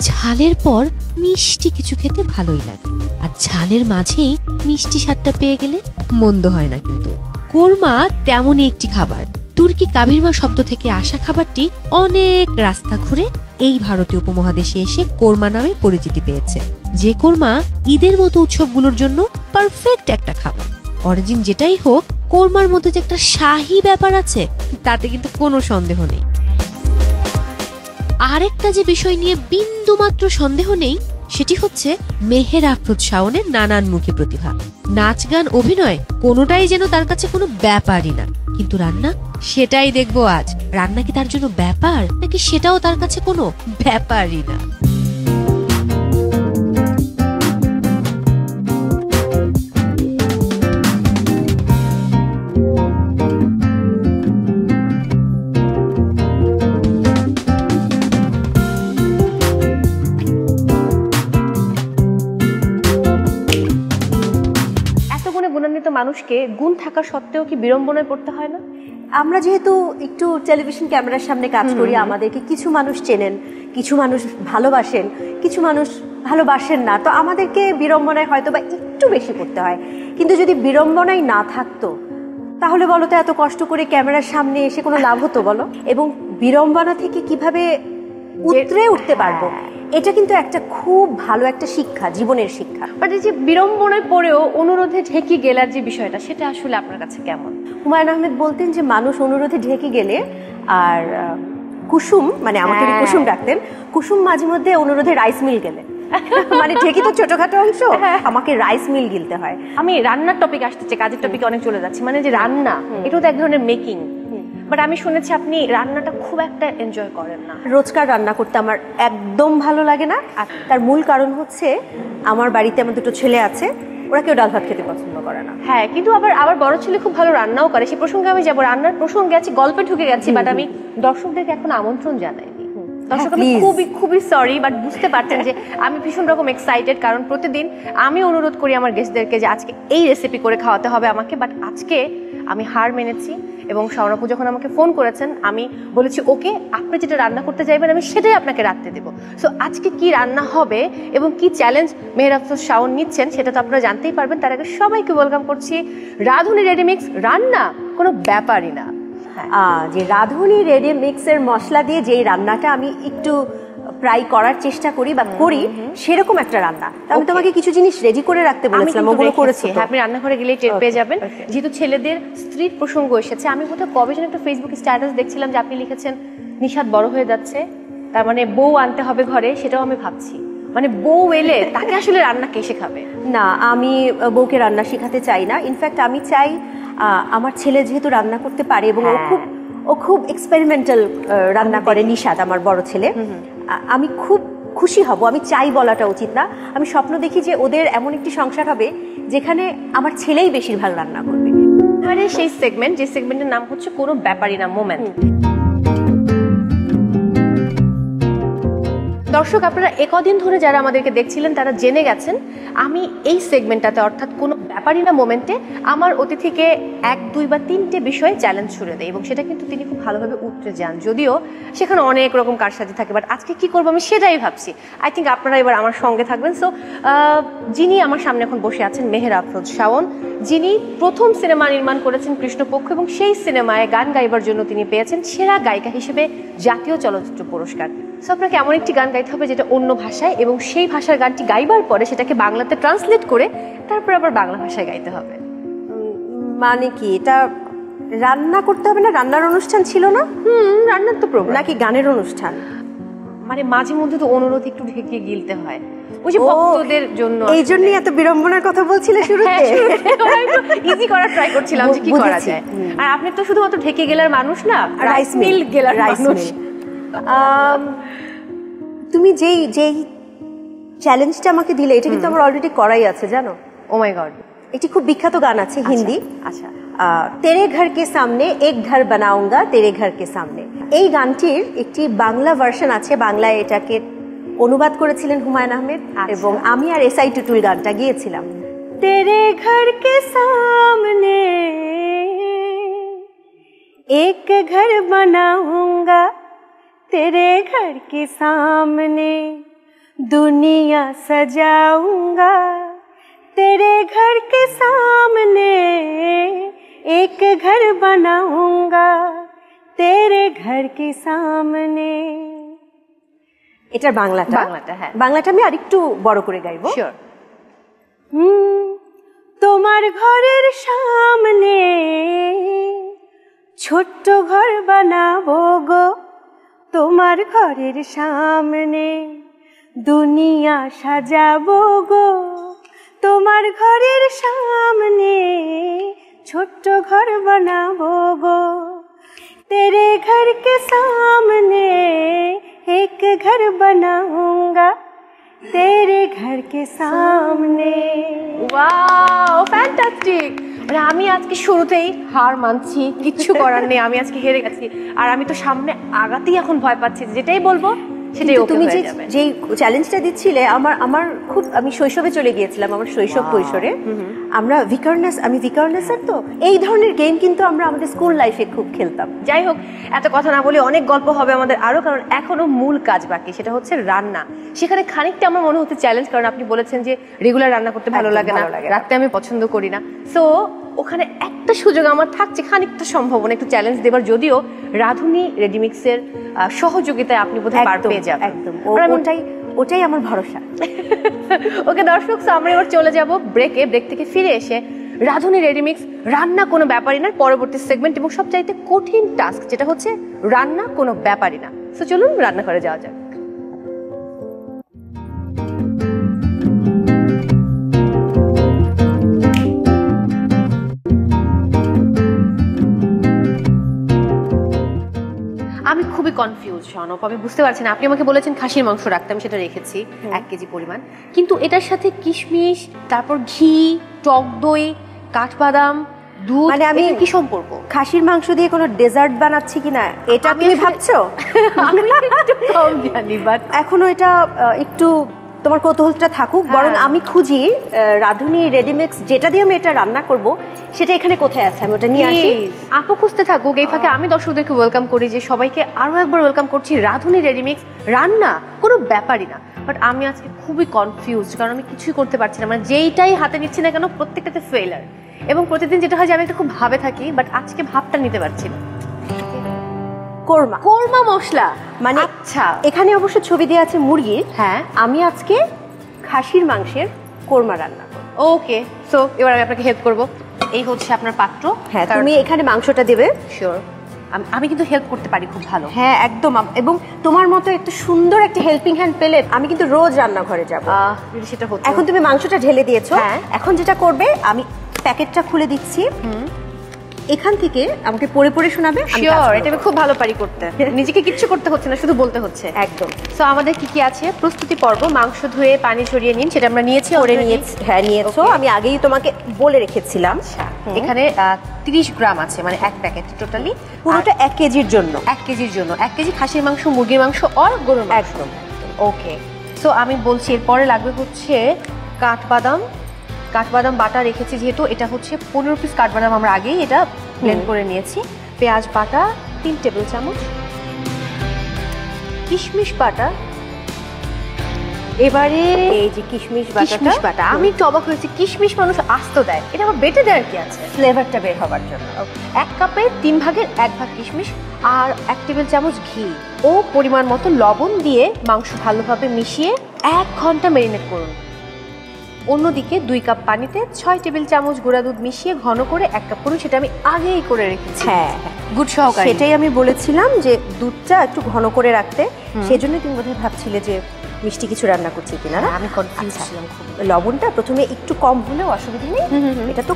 ঝালের পর মিষ্টি কিছু খেতে ভালোই লাগে। আর ঝালের মাঝেই মিষ্টি স্বাদটা পেয়ে গেলে মন্দ হয় না কিন্তু। কোরমা তেমনই একটি খাবার। তুর্কি কাবিরমা শব্দ থেকে আসা খাবারটি অনেক রাস্তা ঘুরে এই ভারতীয় উপমহাদেশে এসে কোরমা নামে পরিচিতি পেয়েছে। যে কোরমা ঈদের মতো উৎসবগুলোর জন্য পারফেক্ট একটা খাবার। অরিজিন যেটাই হোক, কোরমার মধ্যে যে একটা শাহী ব্যাপার আছে, তাতে কিন্তু কোনো সন্দেহ নেই। আরেকটা যে বিষয় নিয়ে বিন্দুমাত্র সন্দেহ নেই, সেটি হচ্ছে মেহের আফরোজ শাওনের নানান মুখী প্রতিভা। নাচ গান, অভিনয়, কোনোটাই যেন তার কাছে কোনো ব্যাপারই না। কিন্তু রান্না? সেটাই দেখব আজ। রান্না কি তার জন্য ব্যাপার, নাকি সেটাও তার কাছে কোনো ব্যাপারই না? মানুষকে গুণ থাকা সত্ত্বেও কি বিড়ম্বনায় পড়তে হয় না? আমরা যেহেতু একটু টেলিভিশন ক্যামেরার সামনে কাজ করি আমাদেরকে কিছু মানুষ চেনেন কিছু মানুষ ভালোবাসেন কিছু মানুষ ভালোবাসেন না তো আমাদেরকে বিড়ম্বনায় হয়তো বা একটু বেশি করতে হয়। কিন্তু যদি বিড়ম্বনায় না থাকতো তাহলে বলো তো এত কষ্ট করে ক্যামেরার সামনে এসে কোনো লাভ হতো বলো? এবং বিড়ম্বনা থেকে কীভাবে উতরে উঠতে পারব? এটা কিন্তু একটা খুব ভালো একটা শিক্ষা জীবনের শিক্ষা। বাট এই যে বিড়ম্বনায় পড়েও অনুরোধে ঢেকে গেলার যে বিষয়টা সেটা আসলে আপনার কাছে কেমন? হুমায়ুন আহমেদ বলতেন যে মানুষ অনুরোধে ঢেকে গেলে আর কুসুম মানে আমাকে হ্যাঁ। কুসুম ডাকতেন কুসুম মাঝে মধ্যে অনুরোধে রাইস মিল গেলে। মানে ঢেকি তো ছোটখাটো অংশ আমাকে রাইস মিল গিলতে হয়। আমি রান্নার টপিক আসতে চাই কাজের টপিকে অনেক চলে যাচ্ছি। মানে যে রান্না এটাও তো এক ধরনের মেকিং বাট আমি শুনেছি আপনি রান্নাটা খুব একটা এনজয় করেন না। রোজকার রান্না করতে আমার একদম ভালো লাগে না। আর তার মূল কারণ হচ্ছে আমার বাড়িতে আমার দুটো ছেলে আছে ওরা কেউ ডাল ভাত খেতে পছন্দ করে না। হ্যাঁ কিন্তু আবার আবার বড় ছেলে খুব ভালো রান্নাও করে। সেই প্রসঙ্গে আমি যাব। রান্নার প্রসঙ্গে আছি গল্পে ঢুকে গেছি বাট আমি দর্শকদেরকে এখন আমন্ত্রণ জানাইনি। দর্শক আমি খুবই খুবই সরি বাট বুঝতে পারছেন যে আমি ভীষণ রকম এক্সাইটেড কারণ প্রতিদিন আমি অনুরোধ করি আমার গেস্টদেরকে যে আজকে এই রেসিপি করে খাওয়াতে হবে আমাকে বাট আজকে আমি হার মেনেছি। এবং স্বর্ণপু যখন আমাকে ফোন করেছেন, আমি বলেছি, ওকে, আপনি যেটা রান্না করতে চাইবেন আমি সেটাই আপনাকে রাখতে দেবো। সো আজকে কি রান্না হবে এবং কি চ্যালেঞ্জ মেহের আফসোস শাওন নিচ্ছেন, সেটা তো আপনারা জানতেই পারবেন। তার আগে সবাইকে ওয়েলকাম করছি রাধুনি রেডিমিক্স রান্না কোনো ব্যাপারই না। হ্যাঁ যে রাঁধুনি রেডি মিক্সের মশলা দিয়ে যেই রান্নাটা আমি একটু প্রায় করার চেষ্টা করি বা করি সেরকম একটা রান্না। আমি. তোমাকে কিছু জিনিস রেডি করে রাখতে বলেছিলাম ওগুলো করেছি আপনি রান্নাঘরে গেলেই টের পেয়ে যাবেন। যেহেতু ছেলেদের স্ত্রীর প্রসঙ্গ এসেছে আমি কোথাও কবে যেন একটা ফেসবুক স্ট্যাটাস দেখছিলাম যে আপনি লিখেছেন নিশাদ বড় হয়ে যাচ্ছে তার মানে বউ আনতে হবে ঘরে সেটাও আমি ভাবছি। মানে বউ এলে তাকে আসলে রান্না কে শেখাবে? না আমি বউকে রান্না শেখাতে চাই না। ইনফ্যাক্ট আমি চাই আমার ছেলে যেহেতু রান্না করতে পারে এবং ও হ্যাঁ। খুব ও খুব এক্সপেরিমেন্টাল রান্না করে নিশাদ আমার বড় ছেলে। আমি খুব খুশি হব আমি চাই বলাটা উচিত না। আমি স্বপ্ন দেখি যে ওদের এমন একটি সংসার হবে যেখানে আমার ছেলেই বেশিরভাগ রান্না করবে। এবারে সেই সেগমেন্ট যে সেগমেন্টের নাম হচ্ছে কোনো ব্যাপারই না মোমেন্ট দর্শক আপনারা একদিন ধরে যারা আমাদেরকে দেখছিলেন তারা জেনে গেছেন আমি এই সেগমেন্টটাতে অর্থাৎ কোনো ব্যাপারই না, মোমেন্টে আমার অতিথিকে এক, দুই বা তিনটে বিষয়ে চ্যালেঞ্জ ছুড়ে দেয় এবং সেটা কিন্তু তিনি খুব ভালোভাবে উঠতে যান। যদিও সেখানে অনেক রকম কারসাজি থাকে বাট আজকে কি করব আমি সেটাই ভাবছি। আই থিঙ্ক আপনারা এবার আমার সঙ্গে থাকবেন। সো যিনি আমার সামনে এখন বসে আছেন, মেহের আফরোজ শাওন, যিনি প্রথম সিনেমা নির্মাণ করেছেন কৃষ্ণপক্ষ এবং সেই সিনেমায় গান গাইবার জন্য তিনি পেয়েছেন সেরা গায়িকা হিসেবে জাতীয় চলচ্চিত্র পুরস্কার। সো আপনাকে এমন একটি গান গাইতে হবে যেটা অন্য ভাষায় এবং সেই ভাষার গানটি গাইবার পরে সেটাকে বাংলাতে ট্রান্সলেট করে তারপর আবার বাংলা ভাষায় গাইতে হবে। মানে কি এটা রান্না করতে হবে না? রান্নার অনুষ্ঠান ছিল না? হুম রান্নার তো প্রোগ্রাম। নাকি গানের অনুষ্ঠান? মানে মাঝে মধ্যে তো অনুরোধ একটু ঢেকে গিলতে হয়। ওই যে ভক্তদের জন্য এই জন্যই এত বিড়ম্বনার কথা বলছিলে শুরুতে? ইজি করার ট্রাই করছিলাম যে কি করা যায়। আর আপনি তো শুধুমাত্র ঢেকে গেলার মানুষ না রাইস মিল গেলার রাইস মানুষ। মিল তুমি যেই যেই চ্যালেঞ্জটা আমাকে দিলে এটা কিন্তু আমার অলরেডি করাই আছে জানো? ও মাই গড খুব বিখ্যাত গান আছে আচ্ছা। হিন্দি। আচ্ছা। তেরে ঘর কে সামনে এক ঘর বানাউঙ্গা তেরে ঘর কে সামনে। এই গানটির একটি বাংলা ভার্সন আছে বাংলায় এটাকে অনুবাদ করেছিলেন হুমায়ুন আহমেদ আচ্ছা। এবং আমি আর এসআই টুটুল গানটা গিয়েছিলাম। তেরে ঘর কে সামনে এক ঘর বানাউঙ্গা তেরে ঘর কে সামনে দুনিয়া সজাউঙ্গা। तेरे घर के सामने एक घर बनाऊंगा तेरे घर के सामने এটা বাংলাটা বাংলাটা, হ্যাঁ। বাংলাটা আমি আরেকটু বড় করে গাইবো শিওর হুম, তোমার ঘরের সামনে ছোট্ট ঘর বানাবো গো তোমার ঘরের সামনে দুনিয়া সাজাবো গো তোমার ঘরের সামনে ছোট্ট ঘর বানাবো গো। তেরে ঘর কে সামনে এক ঘর বানাউঙ্গা তেরে ঘর কে সামনে। Wow, fantastic! মানে আমি আজকে শুরুতেই হার মানছি, কিচ্ছু করার নেই, আমি আজকে হেরে গেছি। আর আমি তো সামনে আগাতেই এখন ভয় পাচ্ছি, যেটাই বলব সেটাই তুমি যে যেই চ্যালেঞ্জটা দিচ্ছিলে আমার আমার খুব আমি শৈশবে চলে গিয়েছিলাম আমার শৈশব কৈশোরে। আমরা ভিকারনেস আমি ভিকারনেসের তো এই ধরনের গেম কিন্তু আমরা আমাদের স্কুল লাইফে খুব খেলতাম। যাই হোক এত কথা না বলে অনেক গল্প হবে আমাদের আরও কারণ এখনও মূল কাজ বাকি সেটা হচ্ছে রান্না। সেখানে খানিকটা আমার মনে হচ্ছে চ্যালেঞ্জ কারণ আপনি বলেছেন যে রেগুলার রান্না করতে ভালো লাগে না। না। আমি পছন্দ করি না। সো ওখানে একটা সুযোগ আমার থাকছে খানিকটা সম্ভাবনা একটু চ্যালেঞ্জ দেবার। যদিও রাধুনি রেডিমিক্সের সহযোগিতায় আপনি বোধহয় পার পেয়ে যাবেন। একদম। ওটাই ওটাই আমার ভরসা। ওকে দর্শক আমরা এবার চলে যাব ব্রেকে ব্রেক থেকে ফিরে এসে রাধুনি রেডিমিক্স রান্না কোনো ব্যাপারই না পরবর্তী সেগমেন্ট এবং সবচাইতে কঠিন টাস্ক যেটা হচ্ছে রান্না কোনো ব্যাপারই না। তো চলুন রান্না করে যাওয়া যাক। কনফিউজ সনপ আমি বুঝতে পারছি না। আপনি আমাকে বলেছেন খাসির মাংস রাখতে আমি সেটা রেখেছি এক কেজি পরিমাণ। কিন্তু এটার সাথে কিশমিশ তারপর ঘি টক দই কাঠবাদাম দুধ মানে আমি- কি সম্পর্ক? খাসির মাংস দিয়ে কোনো ডেজার্ট বানাচ্ছি কিনা এটা তুমি ভাবছ? আমি একটু কম জানি বাট এখনও এটা একটু তোমার কৌতূহলটা থাকুক বরং হ্যাঁ। আমি খুঁজি রাঁধুনি রেডিমিক্স যেটা দিয়ে আমি এটা রান্না করব সেটা এখানে কোথায় আছে? আমি ওটা নিয়ে আসি। আপু খুঁজতে থাকুক এই ফাঁকে আমি দর্শকদেরকে ওয়েলকাম করি যে সবাইকে আরও একবার ওয়েলকাম করছি রাধুনি রেডিমিক্স রান্না কোনো ব্যাপারই না বাট আমি আজকে খুবই কনফিউজ কারণ আমি কিছুই করতে পারছি না। মানে যেইটাই হাতে নিচ্ছি না কেন প্রত্যেকটাতে ফেলার এবং প্রতিদিন যেটা হয় যে আমি একটা খুব ভাবে থাকি বাট আজকে ভাবটা নিতে পারছি না। কোরমা। কোরমা মশলা। মানে আচ্ছা। এখানে অবশ্য ছবি দেওয়া আছে মুরগির। হ্যাঁ। আমি আজকে খাসির মাংসের কোরমা রান্না করব। ওকে। সো এবার আমি আপনাকে হেল্প করব। এই হচ্ছে আপনার পাত্র। হ্যাঁ তুমি এখানে মাংসটা দেবে। শিওর আমি কিন্তু হেল্প করতে পারি খুব ভালো। হ্যাঁ একদম। এবং তোমার মতো একটা সুন্দর একটা হেল্পিং হ্যান্ড পেলে আমি কিন্তু রোজ রান্নাঘরে যাব। যদি সেটা হতো। এখন তুমি মাংসটা ঢেলে দিয়েছ। হ্যাঁ। এখন যেটা করবে আমি প্যাকেটটা খুলে দিচ্ছি। এখান থেকে আমাকে পড়ে পড়ে শোনাবে শিওর এটা আমি খুব ভালো পারি করতে। নিজেকে কিচ্ছু করতে হচ্ছে না শুধু বলতে হচ্ছে। একদম। সো আমাদের কি কি আছে? প্রস্তুতি পর্ব মাংস ধুয়ে পানি ছড়িয়ে নিন সেটা আমরা নিয়েছি করে already। নিয়েছি হ্যাঁ নিয়েছো. আমি আগেই তোমাকে বলে রেখেছিলাম। আচ্ছা এখানে তিরিশ গ্রাম আছে মানে এক প্যাকেট টোটালি পুরোটা এক কেজির জন্য। এক কেজির জন্য। এক কেজি খাসির মাংস মুরগির মাংস আর গরুর মাংস। একদম। ওকে সো আমি বলছি এরপরে লাগবে হচ্ছে কাঠবাদাম কাঠবাদাম বাটা রেখেছি যেহেতু এটা হচ্ছে পনেরো পিস কাঠবাদাম আমরা আগেই এটা ব্লেন্ড করে নিয়েছি। পেঁয়াজ বাটা তিন টেবিল চামচ। কিশমিশ বাটা। এবারে এই যে কিশমিশ কিশমিশ বাটাটা বাটা। আমি একটু অবাক হয়েছি কিশমিশ মানুষ আস্ত দেয়। এটা আবার বেটে দেওয়ার কি আছে? ফ্লেভারটা বের হবার জন্য। এক কাপে তিন ভাগের এক ভাগ কিশমিশ আর এক টেবিল চামচ ঘি। ও পরিমাণ মতো লবণ দিয়ে মাংস ভালোভাবে মিশিয়ে এক ঘণ্টা মেরিনেট করুন। অন্যদিকে দুই কাপ পানিতে ছয় টেবিল চামচ গুঁড়া দুধ মিশিয়ে ঘন করে এক কাপ করুন সেটা আমি আগেই করে রেখেছি। হ্যাঁ হ্যাঁ। গুড সহকারে। সেটাই আমি বলেছিলাম যে দুধটা একটু ঘন করে রাখতে। সেজন্য তুমি বোধহয় ভাবছিলে যে মিষ্টি কিছু রান্না করছি কিনা আমি কনফিউজ আচ্ছা। ছিলাম খুব। লবণটা প্রথমে একটু কম হলেও অসুবিধা নেই। এটা তো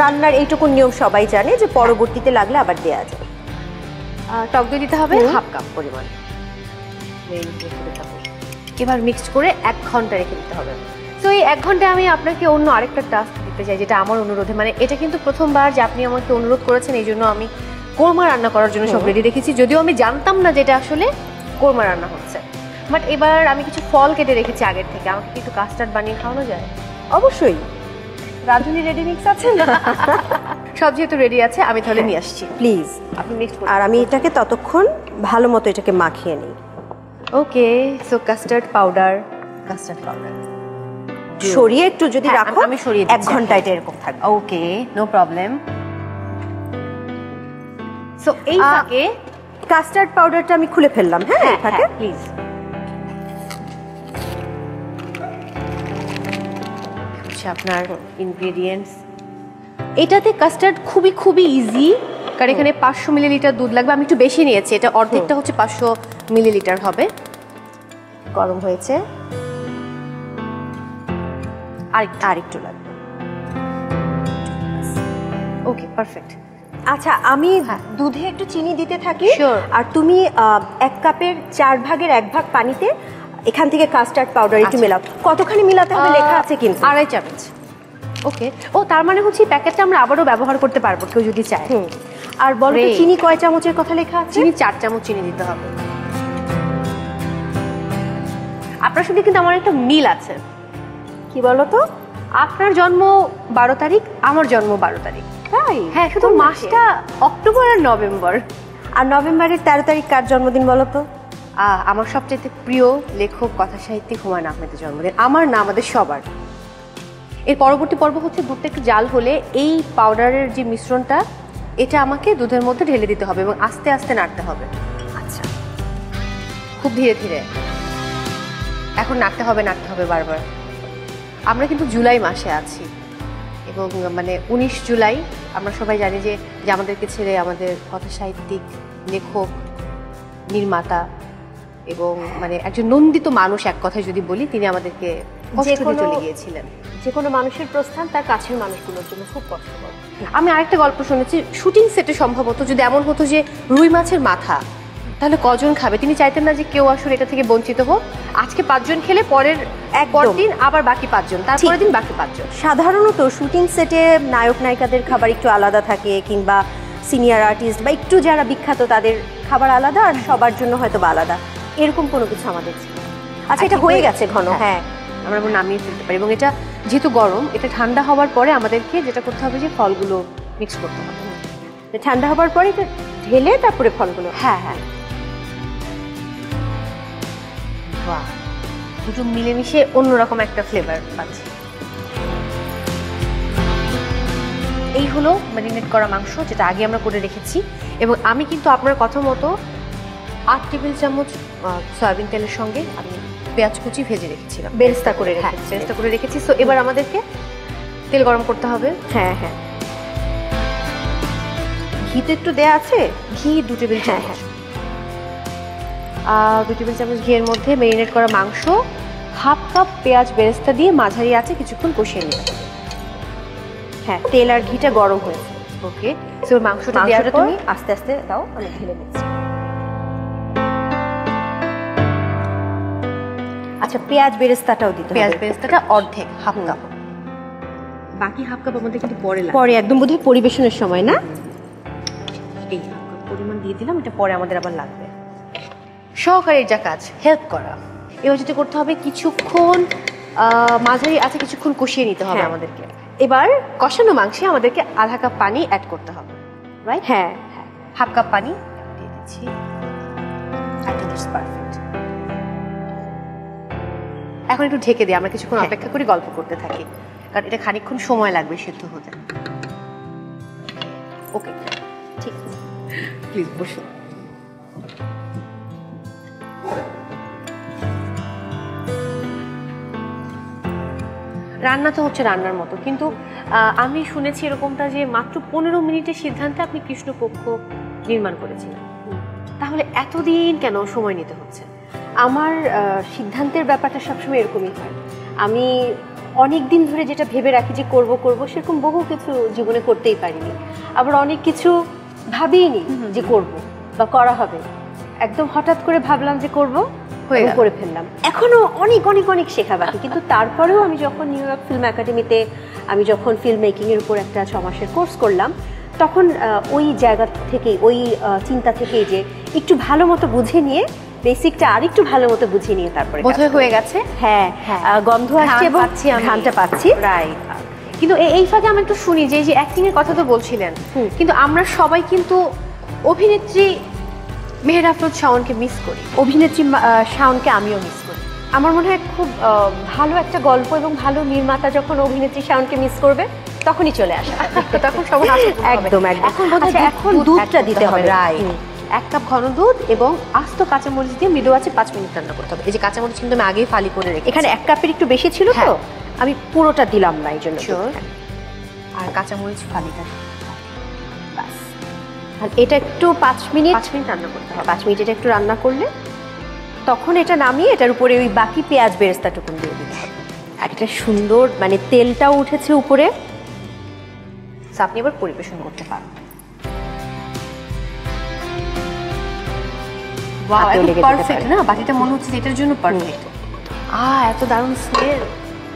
রান্নার এইটুকু নিয়ম সবাই জানে যে পরবর্তীতে লাগলে আবার দেওয়া যায় টক দই দিতে হবে হাফ কাপ পরিমাণ। এবার মিক্সড করে এক ঘণ্টা রেখে দিতে হবে। তো এই এক ঘন্টায় আমি আপনাকে অন্য আরেকটা টাস্ক দিতে চাই যেটা আমার অনুরোধে। মানে এটা কিন্তু প্রথমবার যে আপনি আমাকে অনুরোধ করেছেন এই জন্য আমি কোরমা রান্না করার জন্য সব রেডি রেখেছি যদিও আমি জানতাম না যেটা আসলে কোরমা রান্না হচ্ছে। বাট এবার আমি কিছু ফল কেটে রেখেছি আগের থেকে। আমাকে কি একটু কাস্টার্ড বানিয়ে খাওয়ানো যায়? অবশ্যই। রাঁধুনি রেডি মিক্স আছে না? সব যেহেতু রেডি আছে আমি তাহলে নিয়ে আসছি। প্লিজ আপনি মিক্সড আর আমি এটাকে ততক্ষণ ভালো মতো এটাকে মাখিয়ে নিই। Okay so custard powder custard powder সরিয়ে একটু যদি হ্যাঁ, রাখো আমি- সরিয়ে এক ঘণ্টা এটা এরকম থাকবে। ওকে নো প্রবলেম সো এই ফাঁকে কাস্টার্ড পাউডারটা আমি খুলে ফেললাম হ্যাঁ হ্যাঁ ফাঁকে? প্লিজ আপনার ইনগ্রেডিয়েন্টস এটাতে কাস্টার্ড খুবই খুবই ইজি কারণ এখানে পাঁচশো মিলিলিটার দুধ লাগবে। আমি একটু বেশি নিয়েছি এটা অর্ধেকটা হচ্ছে পাঁচশো মিলিলিটার হবে। গরম হয়েছে। আর আর একটু লাগবে। ওকে পারফেক্ট আচ্ছা আমি হ্যাঁ। দুধে একটু চিনি দিতে থাকি। আর তুমি এক কাপের চার ভাগের এক ভাগ পানিতে এখান থেকে কাস্টার্ড পাউডার একটু আচ্ছা। মেলাও। কতখানি মিলাতে হবে লেখা আছে কিন্তু? আড়াই চামচ। ওকে ও তার মানে হচ্ছে প্যাকেটটা আমরা আবারও ব্যবহার করতে পারব কেউ যদি চায়। আর বলো চিনি কয় চামচের কথা লেখা আছে? চিনি চার চামচ চিনি দিতে হবে। আপনার সঙ্গে কিন্তু আমার একটা মিল আছে। কি বলতো? আপনার জন্ম বারো তারিখ আমার জন্ম বারো তারিখ। তাই? হ্যাঁ শুধু মাসটা অক্টোবর আর নভেম্বর। আর নভেম্বরের তেরো তারিখ কার জন্মদিন বলো তো আহ, আমার সবচেয়ে প্রিয় লেখক কথা সাহিত্যিক হুমায়ুন আহমেদের জন্মদিন। আমার না আমাদের সবার। এর পরবর্তী পর্ব হচ্ছে দুধটা একটু জাল হলে এই পাউডারের যে মিশ্রণটা এটা আমাকে দুধের মধ্যে ঢেলে দিতে হবে এবং আস্তে আস্তে নাড়তে হবে। আচ্ছা। খুব ধীরে ধীরে। এখন নাড়তে হবে নাড়তে হবে বারবার। আমরা কিন্তু জুলাই মাসে আছি। এবং মানে উনিশ জুলাই আমরা সবাই জানি যে যে আমাদেরকে ছেড়ে আমাদের কথা সাহিত্যিক লেখক নির্মাতা এবং মানে একজন নন্দিত মানুষ এক কথায় যদি বলি তিনি আমাদেরকে চলে গিয়েছিলেন। যে কোনো মানুষের প্রস্থান তার কাছের মানুষগুলোর জন্য খুব কষ্টকর। আমি আরেকটা গল্প শুনেছি শুটিং সেটে সম্ভবত যদি এমন হতো যে রুই মাছের মাথা তাহলে কজন খাবে? তিনি চাইতেন না যে কেউ আসলে এটা থেকে বঞ্চিত হোক। আজকে পাঁচজন খেলে পরের একদম। পরের দিন আবার বাকি পাঁচজন তারপরের দিন বাকি পাঁচজন। সাধারণত শুটিং সেটে নায়ক নায়িকাদের খাবার একটু আলাদা থাকে কিংবা সিনিয়র আর্টিস্ট বা একটু যারা বিখ্যাত তাদের খাবার আলাদা আর সবার জন্য হয়তো বা আলাদা। এরকম কোনো কিছু আমাদের আচ্ছা এটা আচ্ছা, হয়ে গেছে ঘন। হ্যাঁ। আমরা এবার নামিয়ে ফেলতে পারি। এবং এটা যেহেতু গরম এটা ঠান্ডা হওয়ার পরে আমাদেরকে যেটা করতে হবে যে ফলগুলো মিক্স করতে হবে। ঠান্ডা হবার পরে এটা ঢেলে তারপরে ফলগুলো। হ্যাঁ হ্যাঁ। বাহ দুটো মিলেমিশে অন্যরকম একটা ফ্লেভার পাচ্ছি। এই হলো ম্যারিনেট করা মাংস যেটা আগে আমরা করে রেখেছি। এবং আমি কিন্তু আপনার কথা মতো আট টেবিল চামচ সয়াবিন তেলের সঙ্গে আমি পেঁয়াজ কুচি ভেজে রেখেছিলাম। বেরেস্তা করে হ্যাঁ রেখেছি চেষ্টা করে রেখেছি। সো এবার আমাদেরকে তেল গরম করতে হবে। হ্যাঁ হ্যাঁ। ঘি তো একটু দেয়া আছে? ঘি দু টেবিল হ্যাঁ, চামচ আর দু টেবিল চামচ ঘিয়ের মধ্যে মেরিনেট করা মাংস হাফ কাপ পেঁয়াজ বেরেস্তা দিয়ে মাঝারি আছে কিছুক্ষণ কষিয়ে নিতে হ্যাঁ তেল আর ঘিটা গরম হয়েছে। ওকে সো মাংসটা দেওয়ার পর তুমি আস্তে আস্তে দাও আমি ঢেলে নিচ্ছি। আচ্ছা পেঁয়াজ বেরেস্তাটাও দিতে পেঁয়াজ বেরেস্তাটা অর্ধেক হাফ কাপ বাকি হাফ কাপ আমাদের কিন্তু পরে লাগবে। পরে একদম বোধহয় পরিবেশনের সময় না? এই পরিমাণ দিয়ে দিলাম এটা পরে আমাদের আবার লাগবে। সহকারীর যা কাজ হেল্প করা। এবার যেটা করতে হবে কিছুক্ষণ মাঝারি আছে কিছুক্ষণ কষিয়ে নিতে হবে হ্যাঁ। আমাদেরকে। এবার কষানো মাংসে আমাদেরকে আধা কাপ পানি অ্যাড করতে হবে রাইট হ্যাঁ। হ্যাঁ হাফ কাপ পানি দিয়ে দিচ্ছি। আই থিঙ্ক ইটস পারফেক্ট এখন একটু ঢেকে দিই আমরা কিছুক্ষণ হ্যাঁ। অপেক্ষা করি গল্প করতে থাকি। কারণ এটা খানিকক্ষণ সময় লাগবে সিদ্ধ হতে। ওকে ঠিক প্লিজ বসুন। রান্না তো হচ্ছে রান্নার মতো। কিন্তু আমি শুনেছি এরকমটা যে মাত্র পনেরো মিনিটের সিদ্ধান্তে আপনি কৃষ্ণপক্ষ নির্মাণ করেছিলেন। তাহলে এতদিন কেন সময় নিতে হচ্ছে? আমার সিদ্ধান্তের ব্যাপারটা সবসময় এরকমই হয়। আমি অনেক দিন ধরে যেটা ভেবে রাখি যে করব করব সেরকম বহু কিছু জীবনে করতেই পারিনি। আবার অনেক কিছু ভাবিনি যে করব বা করা হবে। একদম হঠাৎ করে ভাবলাম যে করব। করে ফেললাম। এখনও অনেক অনেক অনেক শেখা বাকি। কিন্তু তারপরেও আমি যখন নিউ ইয়র্ক ফিল্ম একাডেমিতে আমি যখন ফিল্ম মেকিং এর উপর একটা ছ মাসের কোর্স করলাম তখন ওই জায়গা থেকেই ওই চিন্তা থেকেই যে একটু ভালো মতো বুঝে নিয়ে বেসিকটা আর একটু ভালো মতো বুঝিয়ে নিয়ে তারপরে বোধহয় হয়ে গেছে? হ্যাঁ হ্যাঁ। গন্ধ আসছে এবং পাচ্ছি আমি। পাচ্ছি। রাইট কিন্তু এই ফাঁকে আমি একটু শুনি যে যে অ্যাক্টিং এর কথা তো বলছিলেন কিন্তু আমরা সবাই কিন্তু অভিনেত্রী মেহের আফরোজ শাওনকে মিস করি। অভিনেত্রী শাওনকে আমিও মিস করি। আমার মনে হয় খুব ভালো একটা গল্প এবং ভালো নির্মাতা যখন অভিনেত্রী শাওনকে মিস করবে তখনই চলে আসা। তখন হবে। একদম এখন আচ্ছা, এখন দুধটা দিতে হবে। রাইট এক কাপ ঘন দুধ এবং আস্ত কাঁচামরিচ দিয়ে মিডো আছে পাঁচ মিনিট রান্না করতে হবে। এই যে কাঁচামরিচ কিন্তু আমি আগেই ফালি করে রেখে এখানে এক কাপের একটু বেশি ছিল তো? হ্যাঁ। আমি পুরোটা দিলাম না এই জন্য. আর কাঁচামরিচ ফালিটা। আর এটা একটু পাঁচ মিনিট পাঁচ মিনিট রান্না করতে হবে। পাঁচ মিনিট এটা একটু রান্না করলে তখন এটা নামিয়ে এটার উপরে ওই বাকি পেঁয়াজ বেরেস্তাটুকুন দিয়ে দিতে হবে। আর এটা সুন্দর মানে তেলটাও উঠেছে উপরে। আপনি এবার পরিবেশন করতে পারেন। হাতেও লেগে যেতে পারফেক্ট না? বাকিটা মনে হচ্ছে এটার জন্য পারফেক্ট আ এত দারুণ স্মেল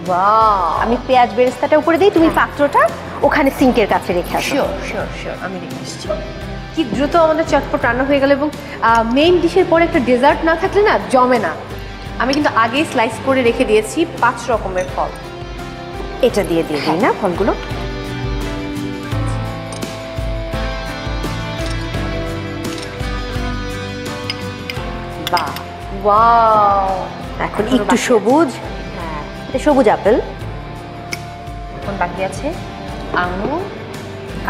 ওয়াও আমি পেঁয়াজ বেরেস্তাটা উপরে দিই তুমি পাত্রটা ওখানে সিঙ্কের কাছে রেখে আসো। শিওর শিওর শিওর আমি রেখে কি দ্রুত আমাদের চটপট রান্না হয়ে গেল এবং মেইন ডিশের পরে একটা ডেজার্ট না থাকলে না জমে না। আমি কিন্তু আগেই স্লাইস করে রেখে দিয়েছি পাঁচ রকমের ফল। এটা দিয়ে দিয়ে দিই না ফলগুলো। বাহ ওয়াও এখন একটু সবুজ। হ্যাঁ। এটা সবুজ আপেল। এখন বাকি আছে আঙুর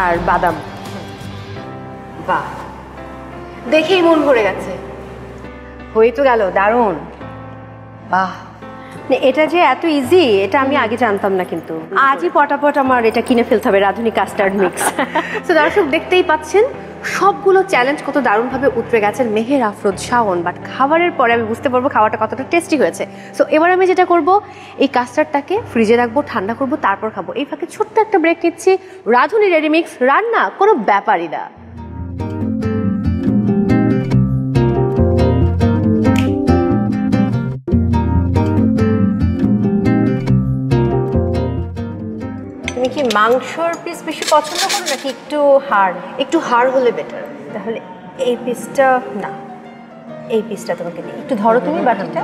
আর বাদাম। বাহ দেখেই মন ভরে গেছে। হয়ে তো গেল দারুণ। বাহ। এটা যে এত ইজি এটা আমি আগে জানতাম না কিন্তু। আজই পটাপট আমার এটা কিনে ফেলতে হবে রাধুনি কাস্টার্ড মিক্স তো দর্শক দেখতেই পাচ্ছেন সবগুলো চ্যালেঞ্জ কত দারুণভাবে উতরে গেছেন মেহের আফরোজ শাওন বাট খাবারের পরে আমি বুঝতে পারব খাবারটা কতটা টেস্টি হয়েছে। সো এবার আমি যেটা করব এই কাস্টার্ডটাকে ফ্রিজে রাখব ঠান্ডা করব তারপর খাব। এই ফাঁকে ছোট্ট একটা ব্রেক নিচ্ছি রাধুনি রেডিমিক্স রান্না কোনো ব্যাপারই না। তুমি কি মাংসর পিস বেশি পছন্দ করো নাকি একটু হাড়? একটু হাড় হলে বেটার তাহলে এই পিসটা না এই পিসটা তোমাকে দিই। একটু ধরো তুমি বাটিটা।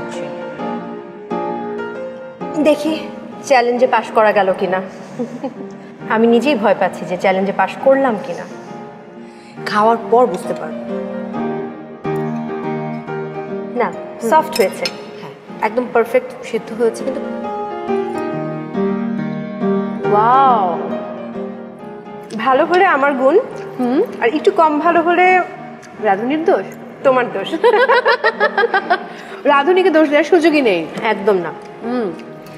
দেখি চ্যালেঞ্জে পাশ করা গেল কিনা। আমি নিজেই ভয় পাচ্ছি যে চ্যালেঞ্জে পাশ করলাম কিনা। খাওয়ার পর বুঝতে পারব। না সফট হয়েছে। হ্যাঁ। একদম পারফেক্ট সিদ্ধ হয়েছে কিন্তু ওয়াও ভালো হলে আমার গুণ। হুম। আর একটু কম ভালো হলে রাধুনির দোষ তোমার দোষ। রাধুনিকে দোষ দেওয়ার সুযোগই নেই। একদম না। হুম।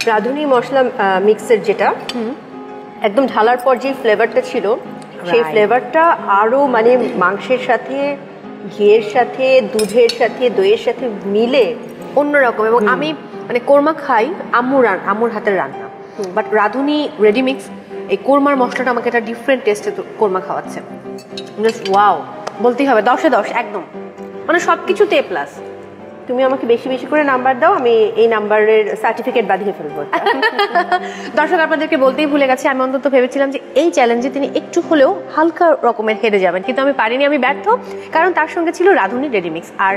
রাঁধুনি মশলা মিক্সের যেটা একদম ঢালার পর যে ফ্লেভারটা ছিল সেই ফ্লেভারটা আরও মানে মাংসের সাথে ঘিয়ের সাথে দুধের সাথে দইয়ের সাথে মিলে অন্যরকম। এবং আমি মানে কোরমা খাই আম্মুর আম্মুর হাতের রান্না। বাট রাধুনি রেডিমিক্স এই কোরমার মশলাটা আমাকে একটা ডিফারেন্ট টেস্টে কোরমা খাওয়াচ্ছে। জাস্ট ওয়াও বলতেই হবে দশে দশ একদম। মানে সব কিছুতে প্লাস তুমি আমাকে বেশি বেশি করে নাম্বার দাও, আমি এই নাম্বারের সার্টিফিকেট বাঁধিয়ে ফেলব। দর্শক, আপনাদেরকে বলতেই ভুলে গেছি, আমি অন্তত ভেবেছিলাম যে এই চ্যালেঞ্জে তিনি একটু হলেও হালকা রকমের হেরে যাবেন, কিন্তু আমি পারিনি, আমি ব্যর্থ। কারণ তার সঙ্গে ছিল রাধুনি রেডিমিক্স আর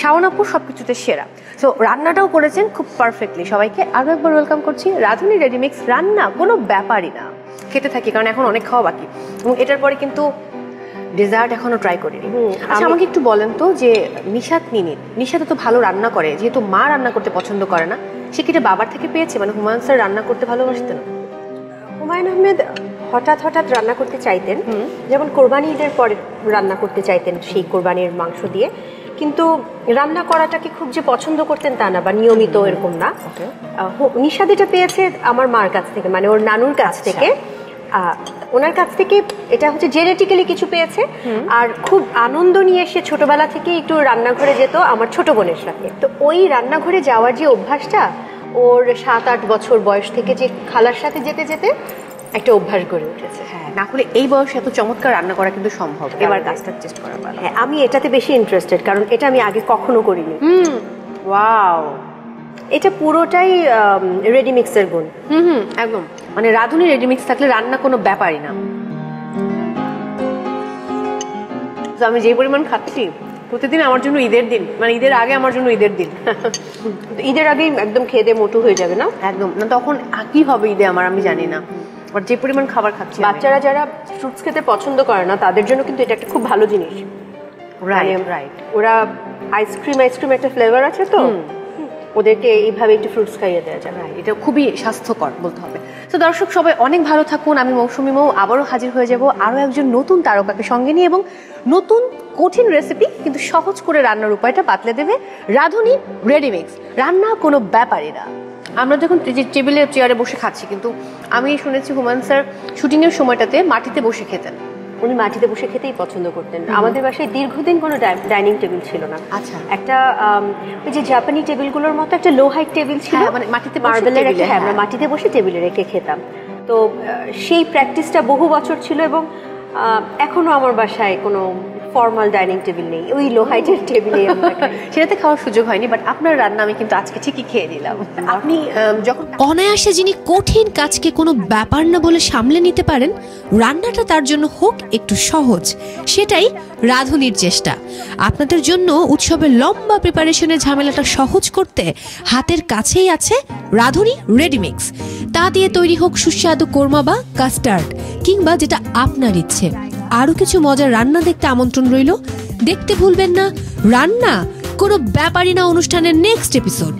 শাওনাপুর সবকিছুতে সেরা। সো রান্নাটাও করেছেন খুব পারফেক্টলি সবাইকে আরও একবার ওয়েলকাম করছি, রাধুনি রেডিমিক্স রান্না কোনো ব্যাপারই না। খেতে থাকি, কারণ এখন অনেক খাওয়া বাকি। এবং এটার পরে কিন্তু ডেজার্ট এখনও ট্রাই করিনি। আচ্ছা আমাকে একটু বলেন তো যে নিশাত নিনি। নিশাত তো ভালো রান্না করে যেহেতু মা রান্না করতে পছন্দ করে না সে কি এটা বাবার থেকে পেয়েছে? মানে হুমায়ুন স্যার রান্না করতে ভালোবাসতেন? হুমায়ুন আহমেদ হঠাৎ হঠাৎ রান্না করতে চাইতেন। যেমন কোরবানি ঈদের পরে রান্না করতে চাইতেন সেই কোরবানির মাংস দিয়ে। কিন্তু রান্না করাটাকে খুব যে পছন্দ করতেন তা না বা নিয়মিত এরকম না। নিশাদ এটা পেয়েছে আমার মার কাছ থেকে মানে ওর নানুর কাছ আচ্ছা। থেকে। ওনার কাছ থেকে এটা হচ্ছে জেনেটিক্যালি কিছু পেয়েছে। আর খুব আনন্দ নিয়ে এসে ছোটবেলা থেকে একটু রান্নাঘরে যেত আমার ছোট বোনের সাথে। তো ওই রান্নাঘরে যাওয়ার যে অভ্যাসটা ওর সাত আট বছর বয়স থেকে যে খালার সাথে যেতে যেতে একটা অভ্যাস গড়ে উঠেছে। হ্যাঁ না হলে এই বয়সে এত চমৎকার রান্না করা কিন্তু সম্ভব। এবার কাজটা টেস্ট করা হ্যাঁ আমি এটাতে বেশি ইন্টারেস্টেড কারণ এটা আমি আগে কখনো করিনি। হুম ওয়াও এটা পুরোটাই রেডি মিক্সের গুণ। হুম হুম একদম। মানে রাঁধুনি রেডিমিক্স থাকলে রান্না কোনো ব্যাপারই না। তো আমি যে পরিমাণ খাচ্ছি প্রতিদিন আমার জন্য ঈদের দিন মানে ঈদের আগে আমার জন্য ঈদের দিন। ঈদের আগেই একদম খেয়ে দিয়ে মোটু হয়ে যাবে না? একদম। না তখন কি হবে ঈদে আমার আমি জানি না। আর যে পরিমাণ খাবার খাচ্ছি বাচ্চারা যারা ফ্রুটস খেতে পছন্দ করে না তাদের জন্য কিন্তু এটা একটা খুব ভালো জিনিস। রাইট মানে রাইট ওরা আইসক্রিম আইসক্রিম একটা ফ্লেভার আছে তো। ওদেরকে এইভাবে একটু ফ্রুটস খাইয়ে দেওয়া যাবে এটা খুবই স্বাস্থ্যকর বলতে হবে। তো দর্শক, সবাই অনেক ভালো থাকুন। আমি মৌসুমি মৌ আবারও হাজির হয়ে যাব আরও একজন নতুন তারকাকে সঙ্গে নিয়ে এবং নতুন কঠিন রেসিপি কিন্তু সহজ করে রান্নার উপায়টা বাতলে দেবে রাঁধুনি রেডিমিক্স রান্না কোনো ব্যাপারই না। আমরা যখন যে টেবিলে, চেয়ারে বসে খাচ্ছি, কিন্তু আমি শুনেছি হুমায়ুন স্যার শুটিংয়ের সময়টাতে মাটিতে বসে খেতেন। উনি মাটিতে বসে খেতেই পছন্দ করতেন। আমাদের বাসায় দীর্ঘদিন কোনো ডাইনিং টেবিল ছিল না। আচ্ছা। একটা ওই যে জাপানি টেবিলগুলোর মতো একটা লো হাইট টেবিল ছিল। হ্যাঁ, মানে মাটিতে মার্বেলের একটা হ্যাঁ আমরা হ্যাঁ। মাটিতে বসে টেবিলে রেখে খেতাম। তো সেই প্র্যাকটিসটা বহু বছর ছিল এবং এখনও এখনও আমার বাসায় কোনো ফর্মাল ডাইনিং টেবিল নেই ওই লো হাইটের টেবিলে আমরা খাই। সেটাতে খাওয়ার সুযোগ হয়নি বাট আপনার রান্না আমি কিন্তু আজকে ঠিকই খেয়ে নিলাম। আপনি যখন অনায়াসে যিনি কঠিন কাজকে কোনো ব্যাপার না বলে সামলে নিতে পারেন রান্নাটা তার জন্য হোক একটু সহজ সেটাই রাঁধুনির চেষ্টা। আপনাদের জন্য উৎসবের লম্বা প্রিপারেশনের ঝামেলাটা সহজ করতে হাতের কাছেই আছে রাঁধুনি রেডিমিক্স তা দিয়ে তৈরি হোক সুস্বাদু কোরমা বা কাস্টার্ড কিংবা যেটা আপনার ইচ্ছে। আরও কিছু মজার রান্না দেখতে আমন্ত্রণ রইল। দেখতে ভুলবেন না, রান্না কোনো ব্যাপারই না অনুষ্ঠানের নেক্সট এপিসোড